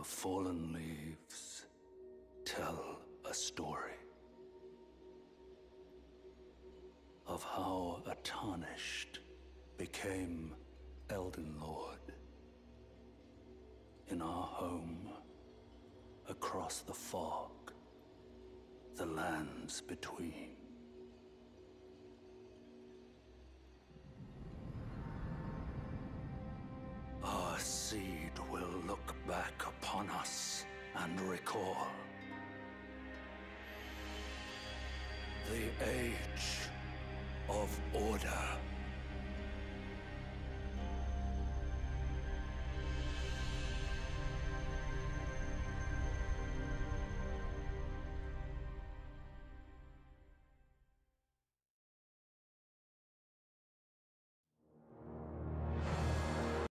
The fallen leaves tell a story of how a tarnished became Elden Lord in our home across the fog, the lands between. Us and recall the age of order.